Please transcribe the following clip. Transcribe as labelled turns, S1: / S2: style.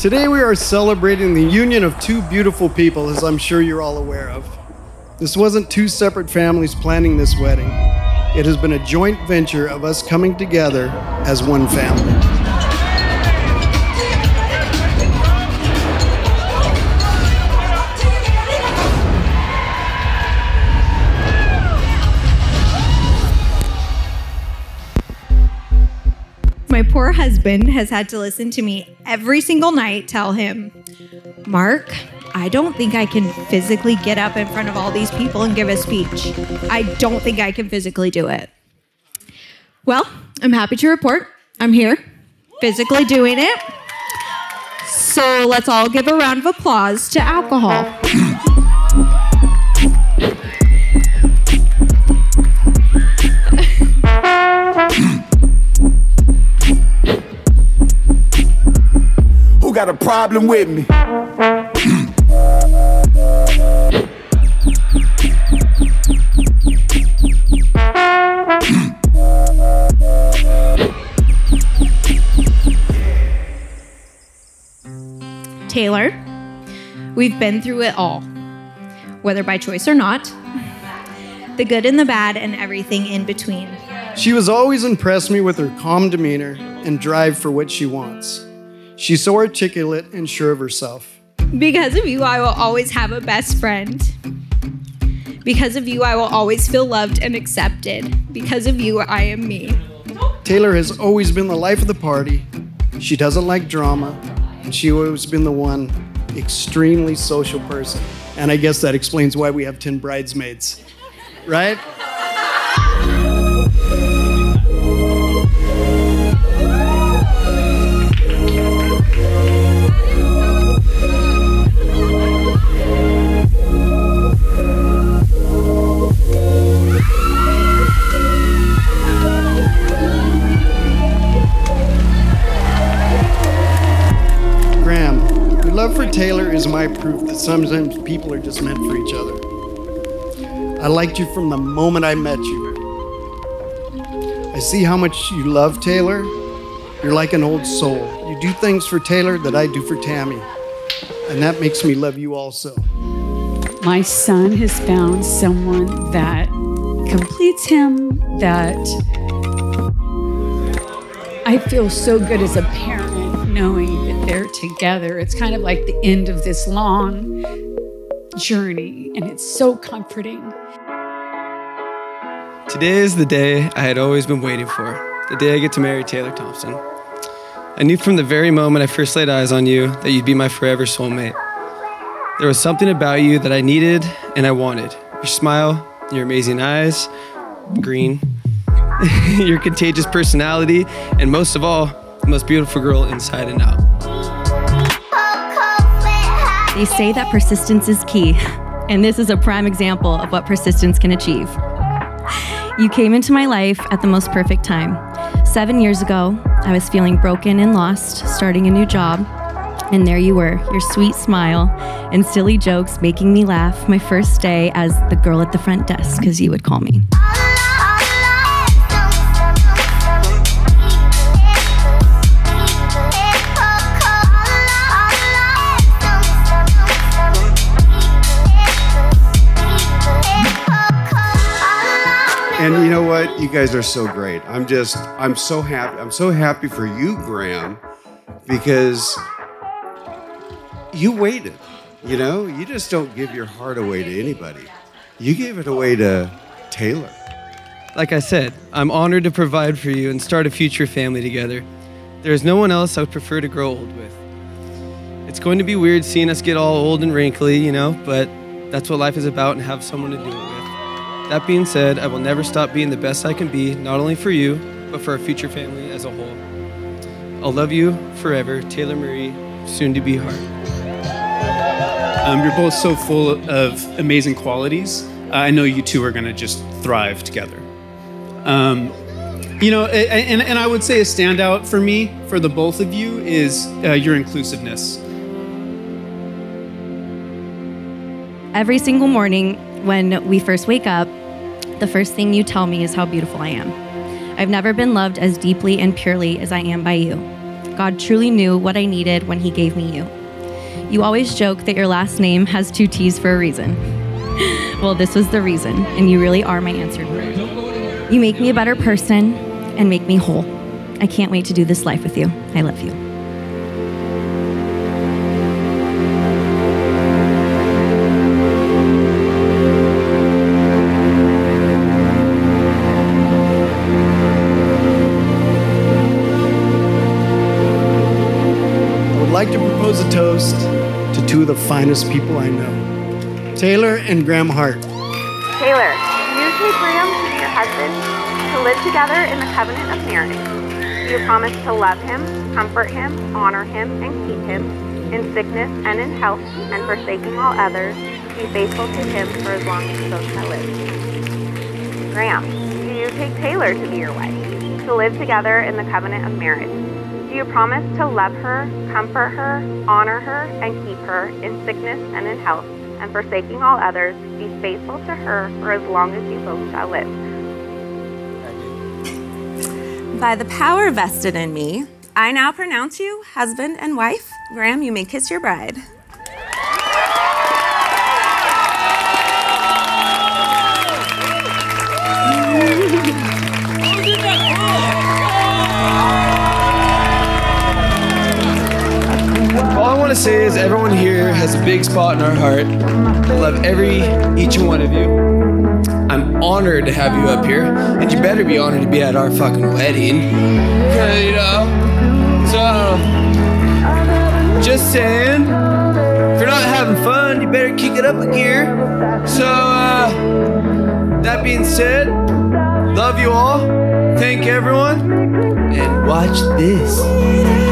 S1: Today we are celebrating the union of two beautiful people, as I'm sure you're all aware of. This wasn't two separate families planning this wedding. It has been a joint venture of us coming together as one family.
S2: Poor husband has had to listen to me every single night tell him, Mark, I don't think I can physically get up in front of all these people and give a speech. I don't think I can physically do it. Well, I'm happy to report I'm here, physically doing it. So let's all give a round of applause to alcohol.
S3: got a problem with me?
S2: Taylor, we've been through it all, whether by choice or not, the good and the bad, and everything in between.
S1: She was always impressed me with her calm demeanor and drive for what she wants. She's so articulate and sure of herself.
S2: Because of you, I will always have a best friend. Because of you, I will always feel loved and accepted. Because of you, I am me.
S1: Taylor has always been the life of the party. She doesn't like drama, and she always been the one extremely social person. And I guess that explains why we have 10 bridesmaids, right? For Taylor is my proof that sometimes people are just meant for each other. I liked you from the moment I met you. I see how much you love Taylor. You're like an old soul. You do things for Taylor that I do for Tammy. And that makes me love you also.
S4: My son has found someone that completes him, that I feel so good as a parent knowing that they're together. It's kind of like the end of this long journey, and it's so comforting.
S5: Today is the day I had always been waiting for, the day I get to marry Taylor Thompson. I knew from the very moment I first laid eyes on you that you'd be my forever soulmate. There was something about you that I needed and I wanted. Your smile, your amazing eyes, green, your contagious personality, and most of all, most beautiful girl inside and out.
S6: They say that persistence is key, and this is a prime example of what persistence can achieve. You came into my life at the most perfect time. Seven years ago, I was feeling broken and lost, starting a new job, and there you were, your sweet smile and silly jokes making me laugh my first day as the girl at the front desk, as you would call me.
S7: And you know what? You guys are so great. I'm just, I'm so happy. I'm so happy for you, Graham, because you waited. You know, you just don't give your heart away to anybody. You gave it away to Taylor.
S5: Like I said, I'm honored to provide for you and start a future family together. There is no one else I would prefer to grow old with. It's going to be weird seeing us get all old and wrinkly, you know, but that's what life is about and have someone to do it with. That being said, I will never stop being the best I can be, not only for you, but for our future family as a whole. I'll love you forever, Taylor Marie, soon to be Hart.
S8: Um, you're both so full of amazing qualities. Uh, I know you two are going to just thrive together. Um, you know, a- a- and, and I would say a standout for me, for the both of you, is uh, your inclusiveness.
S6: Every single morning when we first wake up, the first thing you tell me is how beautiful I am. I've never been loved as deeply and purely as I am by you. God truly knew what I needed when He gave me you. You always joke that your last name has two T's for a reason. well, this was the reason, and you really are my answered prayer. You make me a better person and make me whole. I can't wait to do this life with you. I love you.
S1: Propose a toast to two of the finest people I know Taylor and Graham Hart.
S9: Taylor, you take Graham to be your husband, to live together in the covenant of marriage? You promise to love him, comfort him, honor him, and keep him in sickness and in health, and forsaking all others, be faithful to him for as long as you shall live? Graham, do you take Taylor to be your wife, to live together in the covenant of marriage? Do you promise to love her, comfort her, honor her, and keep her in sickness and in health, and forsaking all others, be faithful to her for as long as you both shall live?
S10: By the power vested in me, I now pronounce you husband and wife. Graham, you may kiss your bride.
S5: everyone here has a big spot in our heart. I love every each and one of you. I'm honored to have you up here, and you better be honored to be at our fucking wedding. You know, so just saying, if you're not having fun, you better kick it up a gear. So, uh, that being said, love you all. Thank everyone, and watch this.